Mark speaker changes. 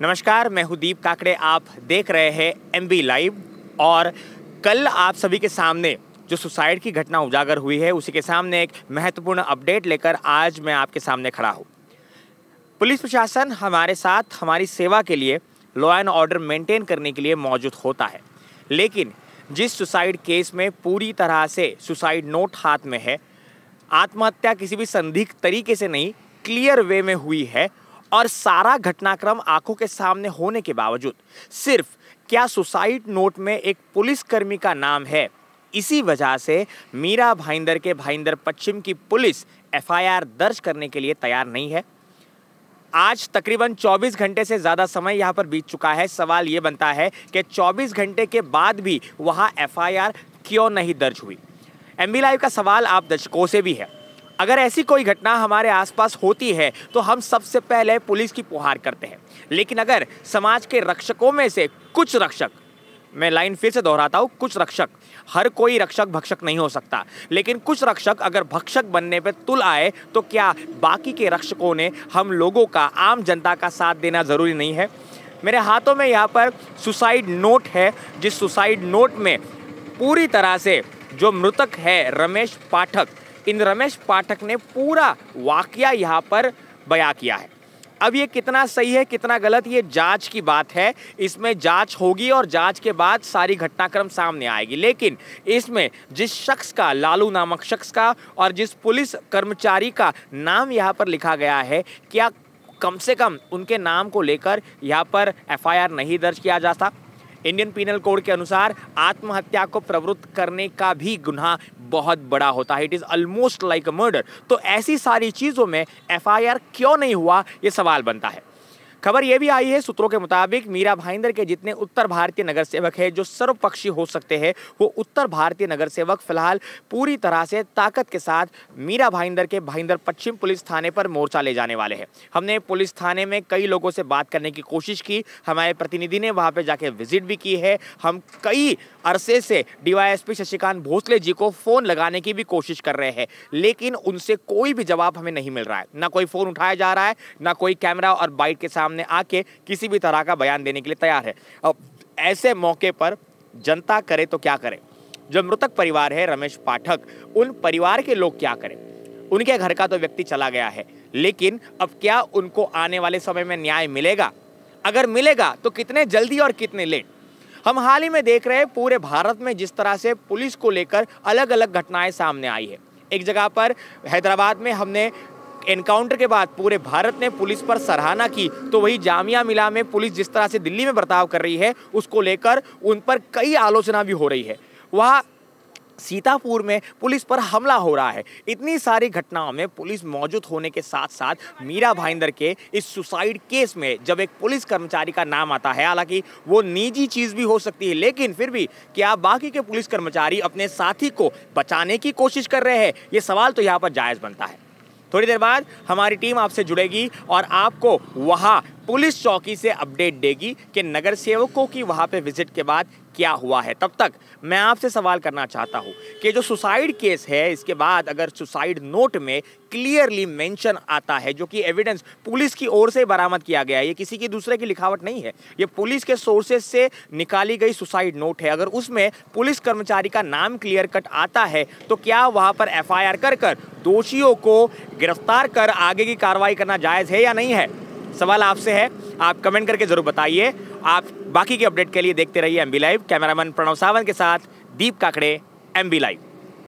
Speaker 1: नमस्कार, मैं हूँ दीप काकड़े। आप देख रहे हैं एम बी लाइव और कल आप सभी के सामने जो सुसाइड की घटना उजागर हुई है, उसी के सामने एक महत्वपूर्ण अपडेट लेकर आज मैं आपके सामने खड़ा हूँ। पुलिस प्रशासन हमारे साथ हमारी सेवा के लिए लॉ एंड ऑर्डर मेंटेन करने के लिए मौजूद होता है। लेकिन जिस सुसाइड केस में पूरी तरह से सुसाइड नोट हाथ में है, आत्महत्या किसी भी संदिग्ध तरीके से नहीं क्लियर वे में हुई है और सारा घटनाक्रम आँखों के सामने होने के बावजूद। सिर्फ़, क्या सुसाइड नोट में एक पुलिसकर्मी का नाम है? इसी वजह से मीरा भाईंदर के भाईंदर पश्चिम की पुलिस एफआईआर दर्ज करने के लिए तैयार नहीं है। आज तकरीबन 24 घंटे से ज़्यादा समय यहाँ पर बीत चुका है। सवाल ये बनता है कि 24 घंटे के बाद भी वहाँ एफआईआर क्यों नहीं दर्ज हुई? एम लाइव का सवाल आप दर्शकों से भी है। अगर ऐसी कोई घटना हमारे आसपास होती है तो हम सबसे पहले पुलिस की पुहार करते हैं। लेकिन अगर समाज के रक्षकों में से कुछ रक्षक, मैं लाइन फिर से दोहराता हूँ, कुछ रक्षक, हर कोई रक्षक भक्षक नहीं हो सकता। लेकिन कुछ रक्षक अगर भक्षक बनने पर तुल आए तो क्या बाकी के रक्षकों ने हम लोगों का, आम जनता का साथ देना ज़रूरी नहीं है? मेरे हाथों में यहाँ पर सुसाइड नोट है, जिस सुसाइड नोट में पूरी तरह से जो मृतक है, रमेश पाठक इन रमेश पाठक ने पूरा वाकया यहाँ पर बया किया है। अब ये कितना सही है, कितना गलत, ये जाँच की बात है। इसमें जाँच होगी और जाँच के बाद सारी घटनाक्रम सामने आएगी। लेकिन इसमें जिस शख्स का, लालू नामक शख्स का और जिस पुलिस कर्मचारी का नाम यहाँ पर लिखा गया है, क्या कम से कम उनके नाम को लेकर यहाँ पर एफआईआर नहीं दर्ज किया जाता इंडियन पीनल कोड के अनुसार आत्महत्या को प्रवृत्त करने का भी गुना बहुत बड़ा होता है। It is almost like a murder तो ऐसी सारी चीज़ों में एफआईआर क्यों नहीं हुआ? ये सवाल बनता है। खबर यह भी आई है सूत्रों के मुताबिक मीरा भाईंदर के जितने उत्तर भारतीय नगर सेवक है, जो सर्वपक्षी हो सकते हैं, वो उत्तर भारतीय नगर सेवक फ़िलहाल पूरी तरह से ताकत के साथ मीरा भाईंदर के भाईंदर पश्चिम पुलिस थाने पर मोर्चा ले जाने वाले हैं। हमने पुलिस थाने में कई लोगों से बात करने की कोशिश की, हमारे प्रतिनिधि ने वहाँ पर जाके विज़िट भी की है। हम कई अरसे से डीवाईएसपी शशिकांत भोसले जी को फ़ोन लगाने की भी कोशिश कर रहे हैं, लेकिन उनसे कोई भी जवाब हमें नहीं मिल रहा है। ना कोई फ़ोन उठाया जा रहा है, ना कोई कैमरा और बाइक के सामने आके किसी भी तरह का बयान देने के लिए तैयार है। अब ऐसे मौके पर जनता करे तो क्या करे? जो मृतक परिवार है, रमेश पाठक, उन परिवार के लोग क्या करें? उनके घर का तो व्यक्ति चला गया है, लेकिन अब क्या उनको आने वाले समय में न्याय मिलेगा? अगर मिलेगा तो कितने जल्दी और कितने लेट? हम हाल ही में देख रहे हैं, पूरे भारत में जिस तरह से पुलिस को लेकर अलग अलग घटनाएँ सामने आई है। एक जगह पर हैदराबाद में हमने एनकाउंटर के बाद पूरे भारत ने पुलिस पर सराहना की। तो वही जामिया मिला में पुलिस जिस तरह से दिल्ली में बर्ताव कर रही है, उसको लेकर उन पर कई आलोचना भी हो रही है। वहाँ सीतापुर में पुलिस पर हमला हो रहा है। इतनी सारी घटनाओं में पुलिस मौजूद होने के साथ साथ मीरा भाईंदर के इस सुसाइड केस में जब एक पुलिस कर्मचारी का नाम आता है, हालाँकि वो निजी चीज़ भी हो सकती है, लेकिन फिर भी क्या बाकी के पुलिस कर्मचारी अपने साथी को बचाने की कोशिश कर रहे हैं? ये सवाल तो यहाँ पर जायज़ बनता है। थोड़ी देर बाद हमारी टीम आपसे जुड़ेगी और आपको वहाँ पुलिस चौकी से अपडेट देगी कि नगर सेवकों की वहाँ पे विज़िट के बाद क्या हुआ है। तब तक मैं आपसे सवाल करना चाहता हूँ कि जो सुसाइड केस है, इसके बाद अगर सुसाइड नोट में क्लियरली मेंशन आता है, जो कि एविडेंस पुलिस की ओर से बरामद किया गया है, ये किसी की दूसरे की लिखावट नहीं है। ये पुलिस के सोर्सेज से निकाली गई सुसाइड नोट है। अगर उसमें पुलिस कर्मचारी का नाम क्लियर कट आता है तो क्या वहाँ पर एफ़ कर कर दोषियों को गिरफ़्तार कर आगे की कार्रवाई करना जायज़ है या नहीं है? सवाल आपसे है, आप कमेंट करके ज़रूर बताइए। आप बाकी के अपडेट के लिए देखते रहिए M B live cameraman Pranav Sawant के साथ Deep Kakade M B live